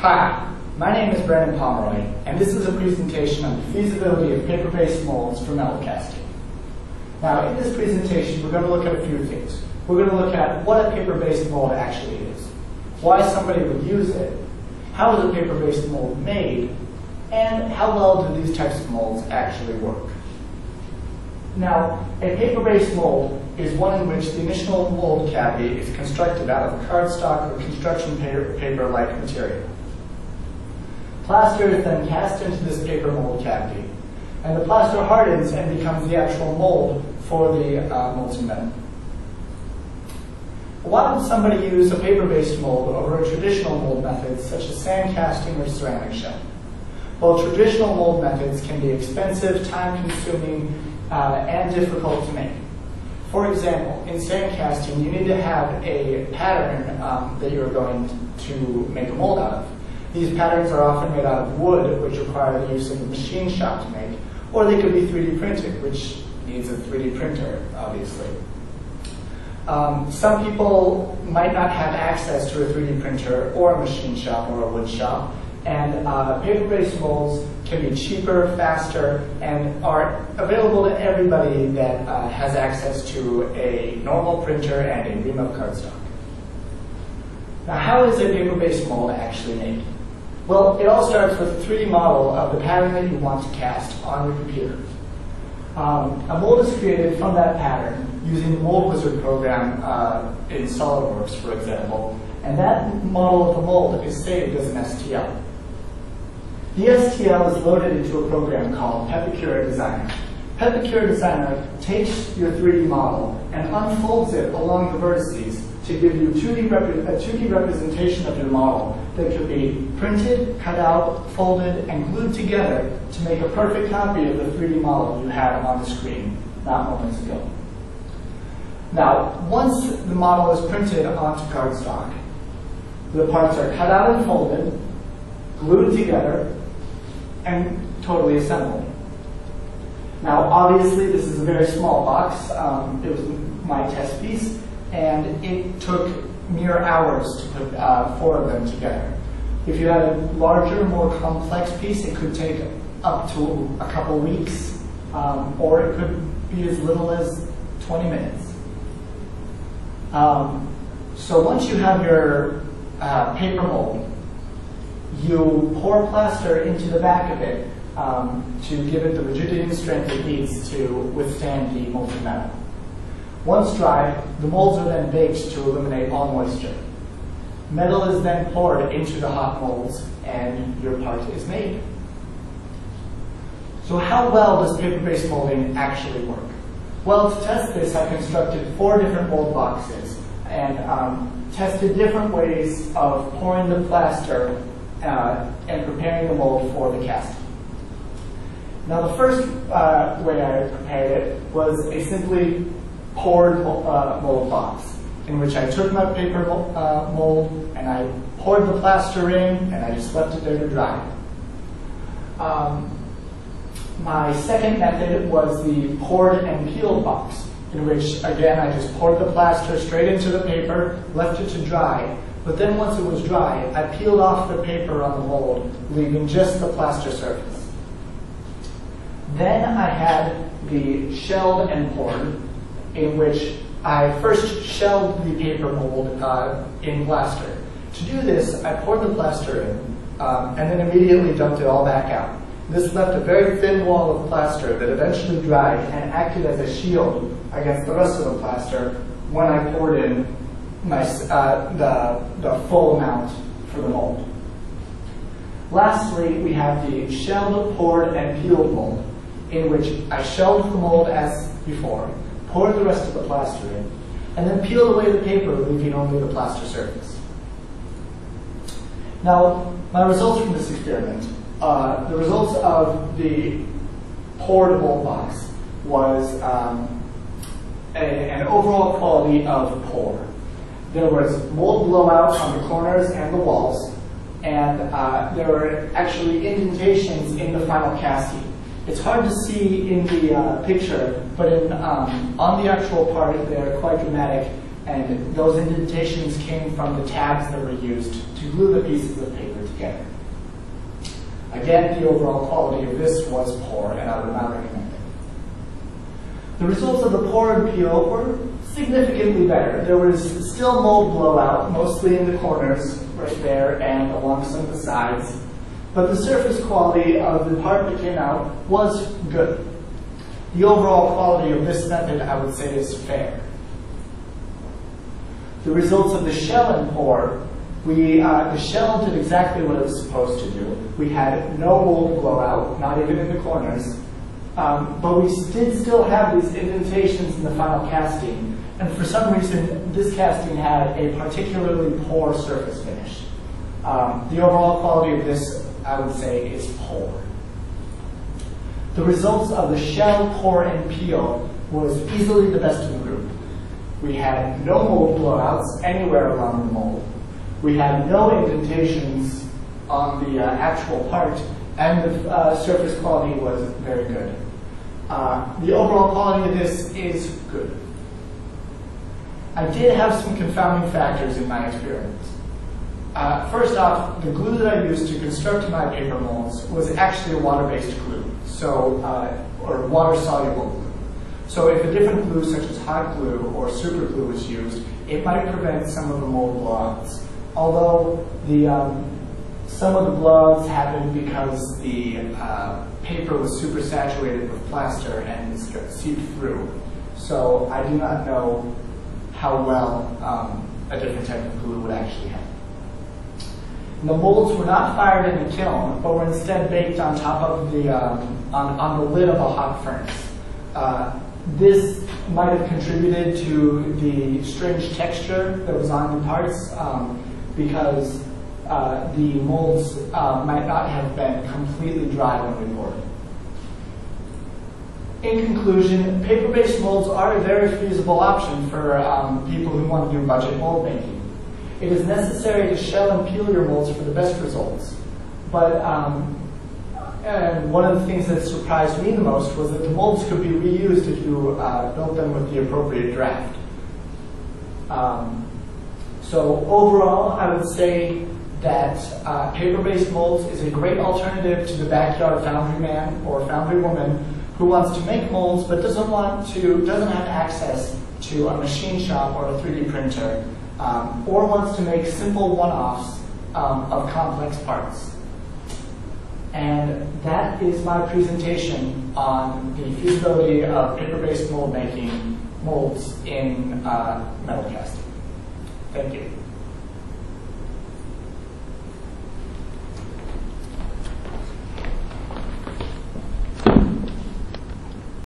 Hi, my name is Brandon Pomeroy, and this is a presentation on the feasibility of paper-based molds for metal casting. Now, in this presentation, we're going to look at a few things. We're going to look at what a paper-based mold actually is, why somebody would use it, how is a paper-based mold made, and how well do these types of molds actually work. Now, a paper-based mold is one in which the initial mold cavity is constructed out of cardstock or construction paper-like material. Plaster is then cast into this paper mold cavity, and the plaster hardens and becomes the actual mold for the uh, molten metal. Why would somebody use a paper-based mold over a traditional mold method such as sand casting or ceramic shell? Well, traditional mold methods can be expensive, time-consuming, uh, and difficult to make. For example, in sand casting, you need to have a pattern um, that you're going to make a mold out of. These patterns are often made out of wood, which require the use of a machine shop to make, or they could be 3D printed, which needs a 3D printer, obviously. Um, some people might not have access to a 3D printer or a machine shop or a wood shop, and uh, paper-based molds can be cheaper, faster, and are available to everybody that uh, has access to a normal printer and a ream of cardstock. Now, how is a paper-based mold actually made? Well, it all starts with a 3D model of the pattern that you want to cast on your computer. Um, a mold is created from that pattern using the Mold Wizard program uh, in SolidWorks, for example, and that model of the mold is saved as an STL. The STL is loaded into a program called Pepakura Designer. Pepakura Designer takes your 3D model and unfolds it along the vertices to give you 2D a 2D representation of your model that could be printed, cut out, folded, and glued together to make a perfect copy of the 3D model you had on the screen not moments ago. Now, once the model is printed onto cardstock, the parts are cut out and folded, glued together, and totally assembled. Now, obviously, this is a very small box. Um, it was my test piece, and it took mere hours to put uh, four of them together. If you had a larger, more complex piece, it could take up to a couple weeks, um, or it could be as little as 20 minutes. Um, so once you have your uh, paper mold, you pour plaster into the back of it um, to give it the rigidity and strength it needs to withstand the molten metal. Once dry, the molds are then baked to eliminate all moisture. Metal is then poured into the hot molds and your part is made. So how well does paper-based molding actually work? Well, to test this, I constructed four different mold boxes and um, tested different ways of pouring the plaster uh, and preparing the mold for the casting. Now, the first uh, way I prepared it was a simply poured uh, mold box in which I took my paper uh, mold and I poured the plaster in and I just left it there to dry. Um, my second method was the poured and peeled box, in which, again, I just poured the plaster straight into the paper, left it to dry, but then once it was dry, I peeled off the paper on the mold, leaving just the plaster surface. Then I had the shelled and poured, in which I first shelled the paper mold uh, in plaster. To do this, I poured the plaster in, um, and then immediately dumped it all back out. This left a very thin wall of plaster that eventually dried and acted as a shield against the rest of the plaster when I poured in my, uh, the, the full amount for the mold. Lastly, we have the shelled, poured, and peeled mold, in which I shelled the mold as before, poured the rest of the plaster in, and then peeled away the paper, leaving only the plaster surface. Now, my results from this experiment uh, the results of the poured mold box was um, a, an overall quality of pour. There was mold blowout on the corners and the walls, and uh, there were actually indentations in the final casting. It's hard to see in the uh, picture, but in, um, on the actual part, they're quite dramatic, and those indentations came from the tabs that were used to glue the pieces of paper together. together. Again, the overall quality of this was poor, and I would not recommend it. The results of the pour and peel were significantly better. There was still mold blowout, mostly in the corners, right there, and along some of the sides. But the surface quality of the part that came out was good. The overall quality of this method, I would say, is fair. The results of the shell and pour, we, uh, the shell did exactly what it was supposed to do. We had no mold blowout, not even in the corners. Um, but we did still have these indentations in the final casting. And for some reason, this casting had a particularly poor surface finish. Um, the overall quality of this, I would say, is poor. The results of the shell, pour, and peel was easily the best in the group. We had no mold blowouts anywhere along the mold. We had no indentations on the uh, actual part, and the uh, surface quality was very good. Uh, the overall quality of this is good. I did have some confounding factors in my experiment. Uh, first off, the glue that I used to construct my paper molds was actually a water-based glue, so uh, or water-soluble glue. So if a different glue, such as hot glue or super glue, was used, it might prevent some of the mold blowouts. Although the um, some of the blowouts happened because the uh, paper was super saturated with plaster and seeped through. So I do not know how well um, a different type of glue would actually happen. The molds were not fired in the kiln, but were instead baked on top of the, um, on, on the lid of a hot furnace. Uh, this might have contributed to the strange texture that was on the parts um, because uh, the molds uh, might not have been completely dry when we poured. In conclusion, paper-based molds are a very feasible option for um, people who want to do budget mold making. It is necessary to shell and peel your molds for the best results. But um, and one of the things that surprised me the most was that the molds could be reused if you uh, built them with the appropriate draft. Um, so overall, I would say that uh, paper-based molds is a great alternative to the backyard foundry man or foundry woman who wants to make molds but doesn't want to, doesn't have access to a machine shop or a 3D printer, um, or wants to make simple one-offs um, of complex parts. And that is my presentation on the feasibility of paper-based mold making molds in uh, metal casting. Thank you.